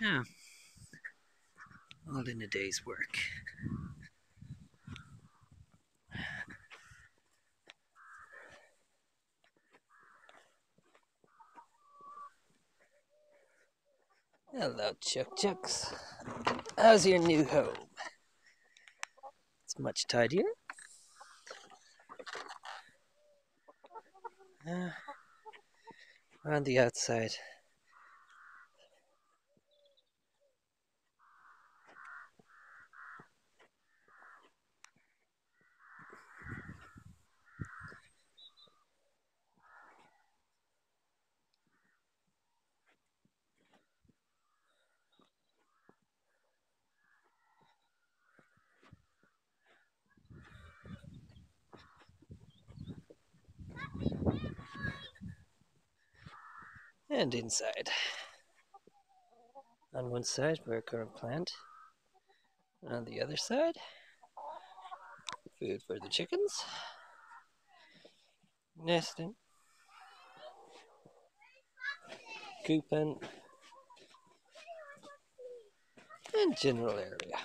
Yeah. All in a day's work. Hello, Chuck Chucks. How's your new home? It's much tidier. Uh, on the outside. And inside. On one side, for a currant plant. On the other side, food for the chickens. Nesting. Cooping. And general area.